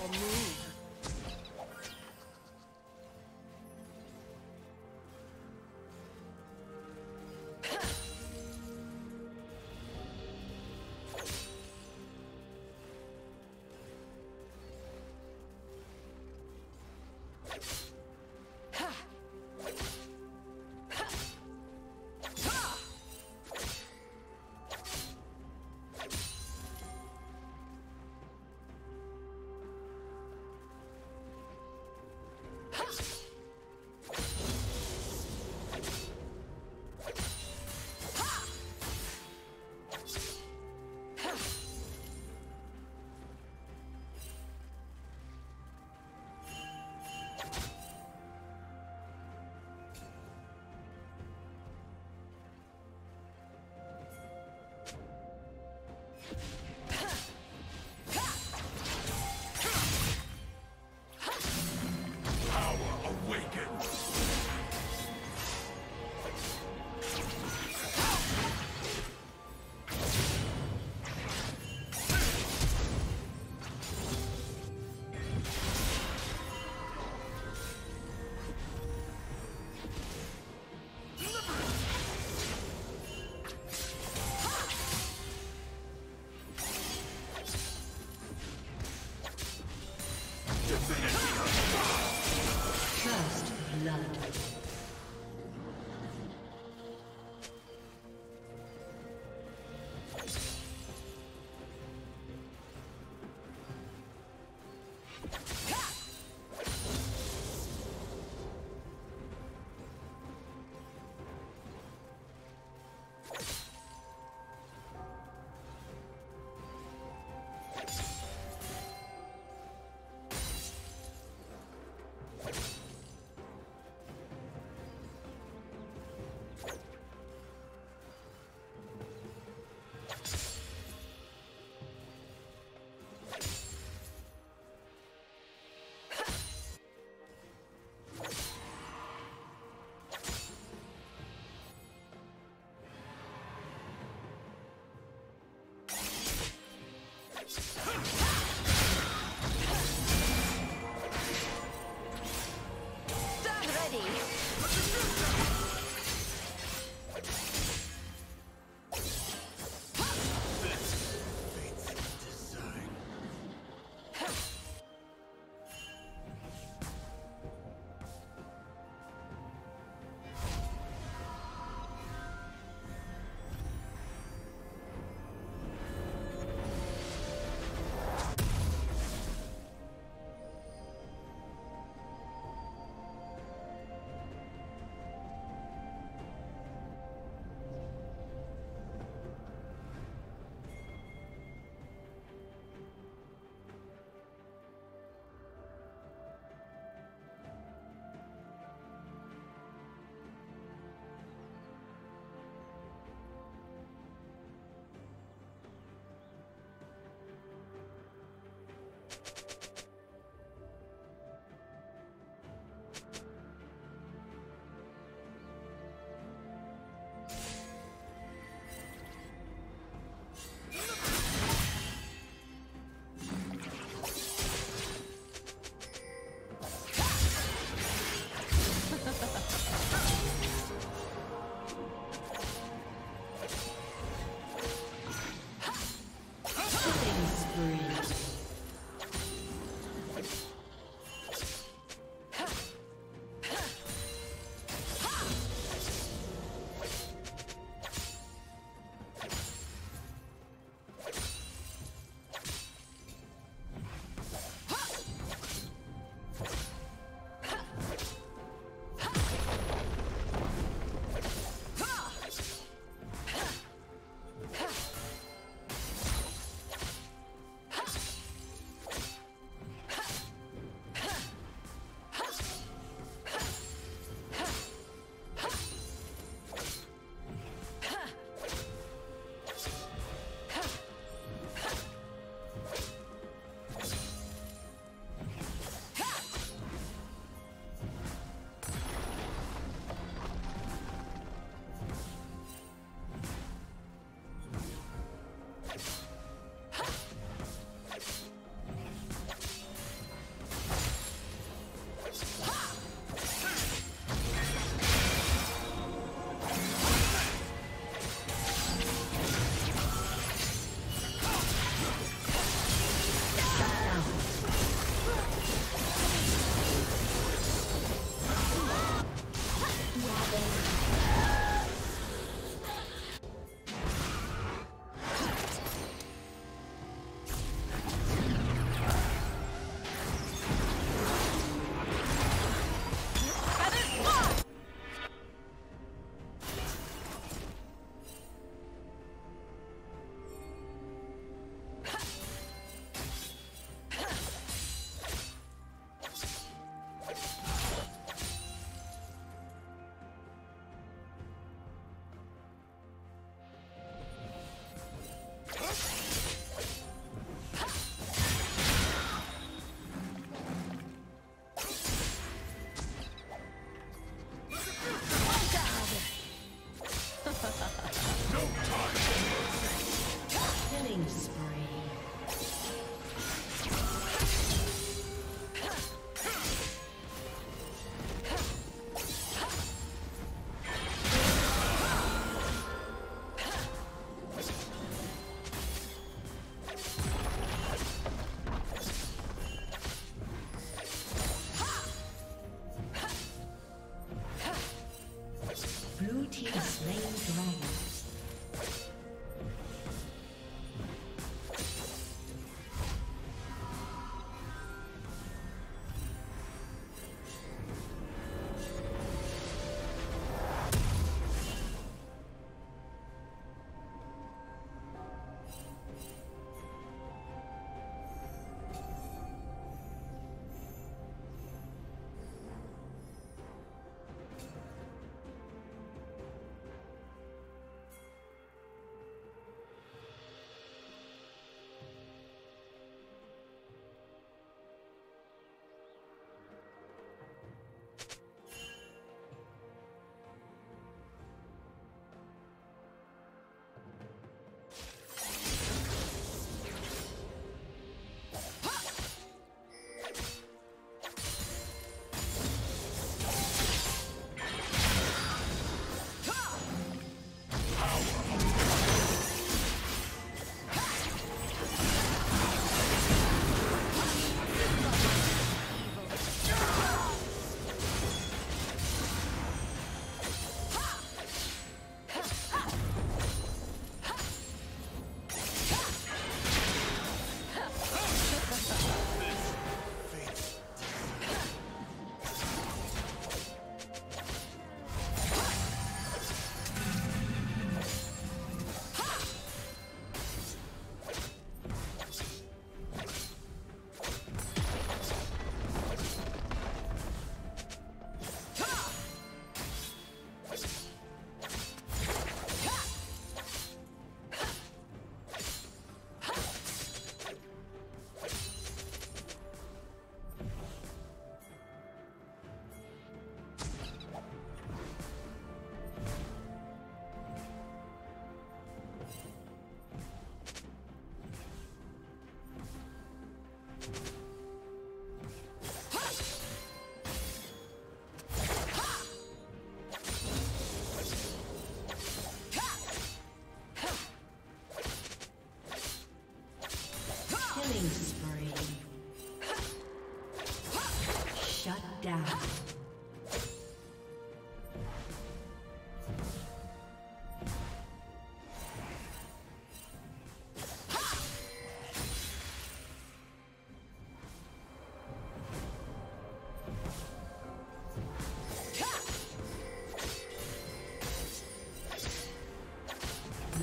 your move. Power awakens.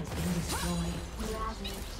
Has been destroyed.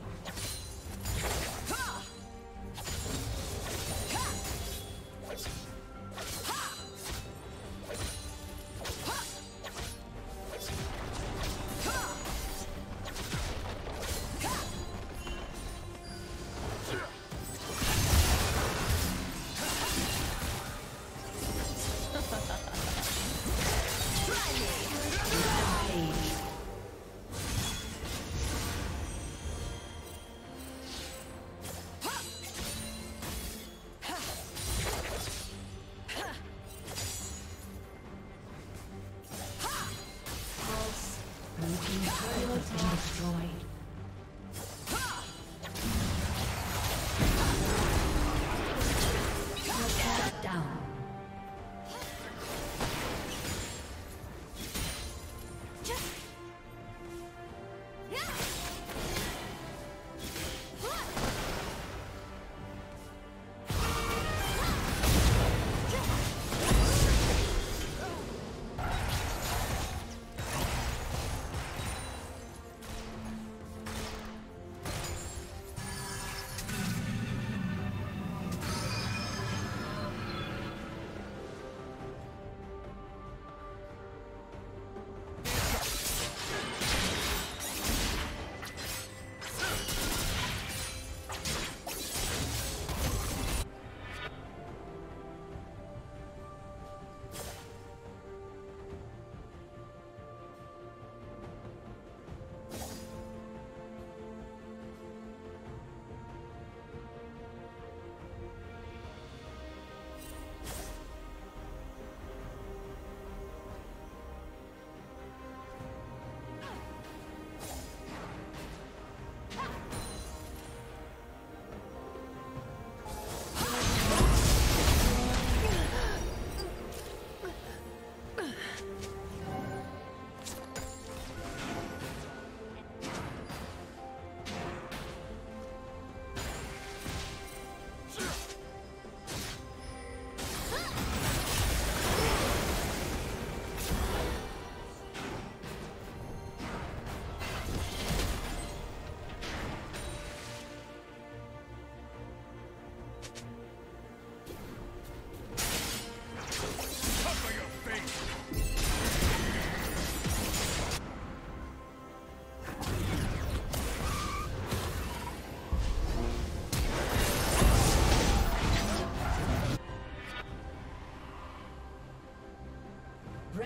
Turret destroyed.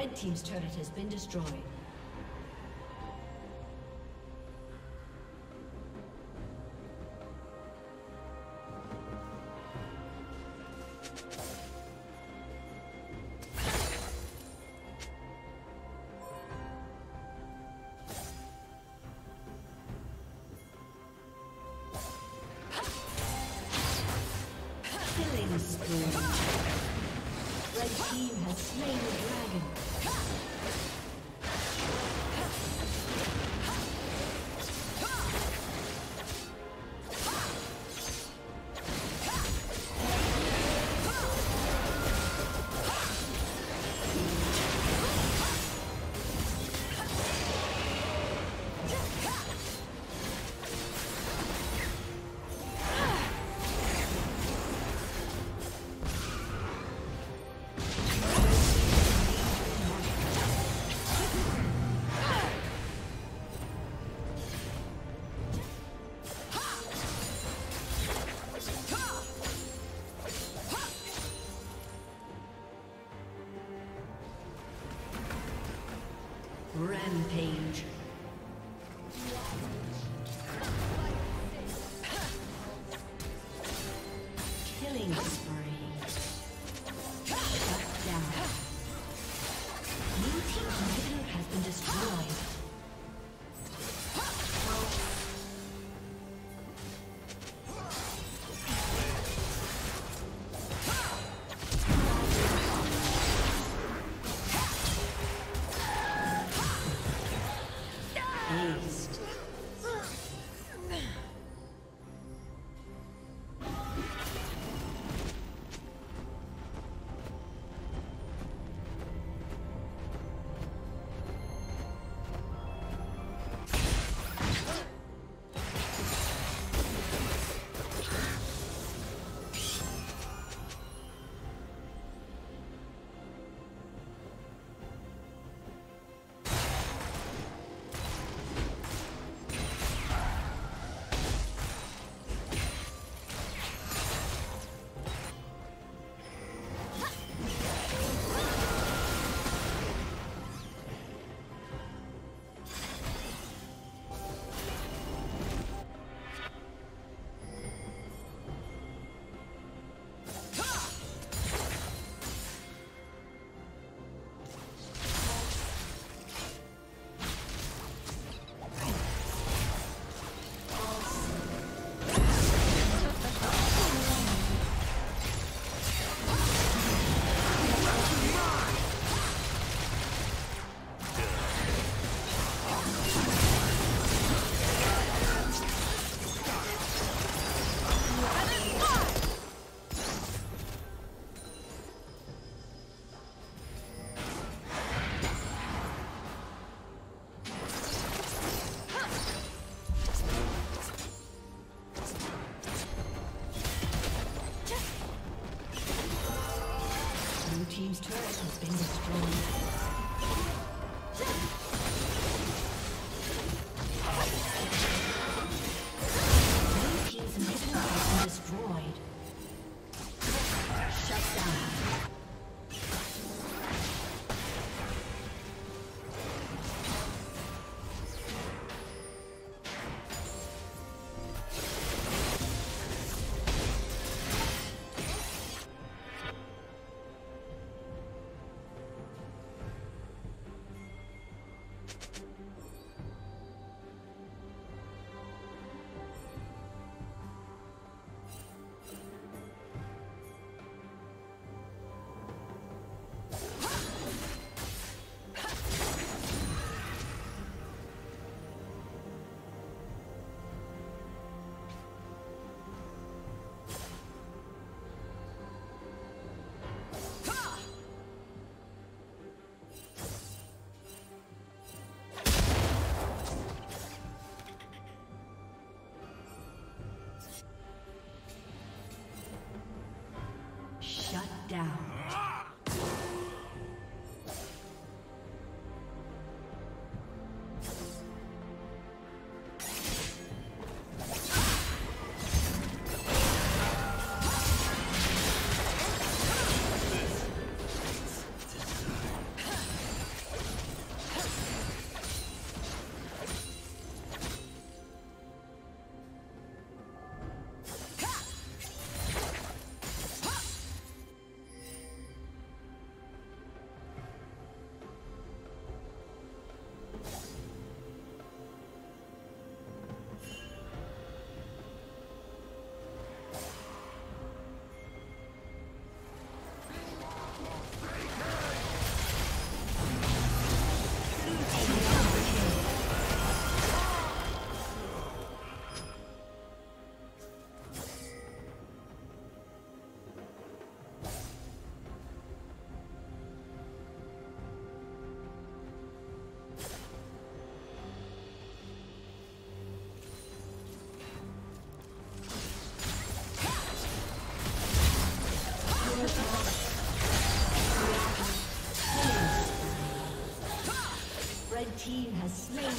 Red Team's turret has been destroyed. Killing spree. Red team has slain the Rampage.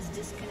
Has disconnected.